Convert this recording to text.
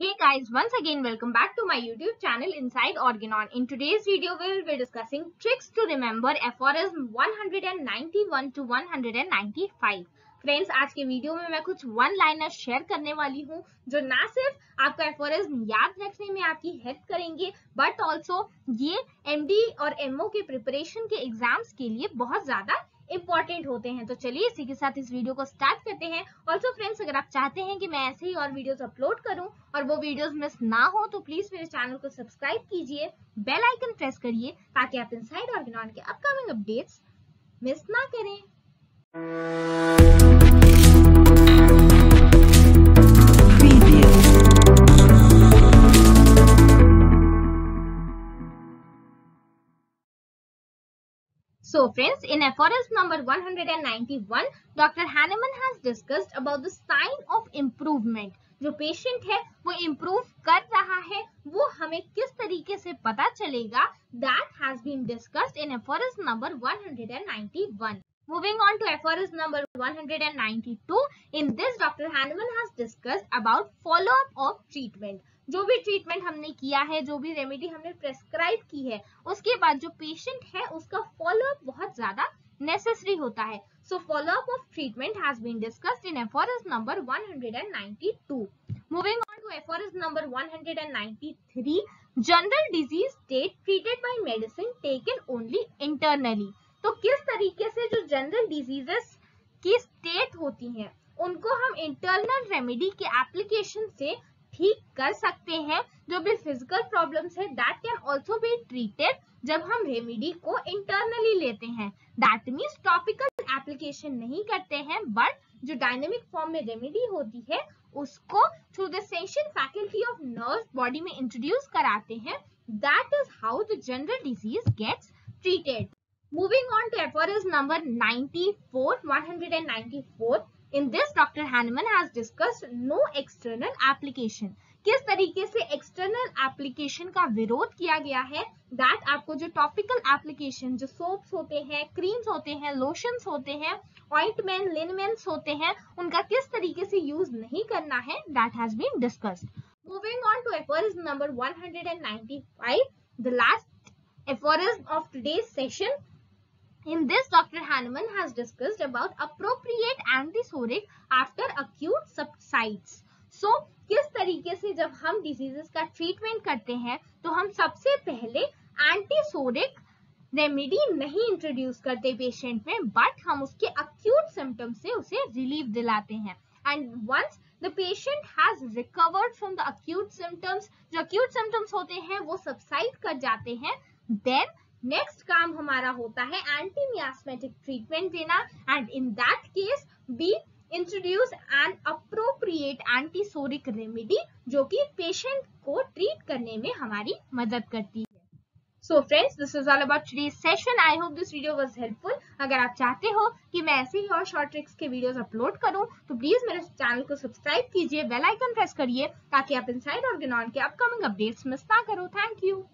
Hey guys, once again welcome back to my YouTube channel Inside Organon. In today's video we will be discussing tricks to remember aphorism 191 to 195. Friends आज के video में मैं कुछ one liner share करने वाली हूँ जो ना सिर्फ़ आपका एफोरिज्म याद रखने में आपकी हेल्प करेंगे बट ऑल्सो ये एमडी और एमओ के प्रिपरेशन के एग्ज़ाम्स के लिए बहुत ज़्यादा इंपॉर्टेंट होते हैं। तो चलिए इसी के साथ इस वीडियो को स्टार्ट करते हैं। ऑल्सो फ्रेंड्स अगर आप चाहते हैं कि मैं ऐसे ही और वीडियोस अपलोड करूँ और वो वीडियोस मिस ना हो तो प्लीज़ मेरे चैनल को सब्सक्राइब कीजिए बेल आइकन प्रेस करिए, ताकि आप इनसाइड ऑर्गेनॉन के अपकमिंग अपडेट्स मिस ना करें। So friends, in aphorism number 191, Dr. Hahnemann has discussed about the sign of improvement. जो पेशेंट है वो इम्प्रूव कर रहा है वो हमें किस तरीके से पता चलेगा that has been discussed in aphorism number 191. Moving on to aphorism number 192. In this, Dr. Hahnemann has discussed about follow-up of treatment. जो भी ट्रीटमेंट हमने किया है, जो भी रेमेडी हमने प्रेस्क्राइब की है, उसके बाद जो पेशेंट है, उसका फॉलोअप बहुत ज़्यादा नेसेसरी होता है। So follow up of treatment has been discussed in aphorism number 192 moving on to aphorism number 193 general disease state treated by medicine taken only internally तो किस तरीके से जो जनरल डिजीजेस की स्टेट होती हैं, उनको हम इंटरनल रेमेडी के एप्लीकेशन से ठीक कर सकते हैं जो भी फ़िज़िकल प्रॉब्लम्स है that can also be treated जब हम रेमेडी को इंटरनली लेते हैं। दैट मीन्स टॉपिकल एप्लीकेशन नहीं करते हैं बट जो डायनेमिक फॉर्म में रेमेडी होती है, उसको through the sensation faculty of nerve body में इंट्रोड्यूस कराते हैं। That is how the general disease gets treated moving on to aphorism number 94 194 In this, Dr. Hahnemann has discussed no external application. किस तरीके से external application का विरोध किया गया है दैट आपको जो टॉपिकल एप्लीकेशन जो सोप्स होते हैं क्रीम्स होते हैं लोशंस होते हैं ऑइंटमेंट लिनमेंट्स होते हैं उनका किस तरीके से यूज़ नहीं करना है that has been discussed moving on to aphorism number 195 the last aphorism of today's session In this, Dr. Hahnemann has discussed about appropriate antisoric after acute subsides. So, किस तरीके से जब हम डिजीजेस का ट्रीटमेंट करते हैं तो हम सबसे पहले एंटीसोरिक रेमेडी नहीं इंट्रोड्यूस करते पेशेंट में बट हम उसके अक्यूट सिम्टम से उसे रिलीफ दिलाते हैं and once the patient has recovered from the acute symptoms जो अक्यूट सिम्टम्स होते हैं वो सबसाइड कर जाते हैं देन नेक्स्ट काम हमारा होता है एंटी मियास्मेटिक ट्रीटमेंट देना and in that case be introduce an appropriate antipsoric remedy जो कि पेशेंट को ट्रीट करने में हमारी मदद करती है। So friends this is all about today's session I hope this video was helpful अगर आप चाहते हो कि मैं ऐसे ही और शॉर्ट ट्रिक्स के वीडियोस अपलोड करूँ तो प्लीज़ मेरे चैनल को सब्सक्राइब कीजिए बेल आइकन प्रेस करिए, ताकि आप इनसाइड ऑर्गेनॉन के अपकमिंग अपडेट्स मिस ना करो। Thank you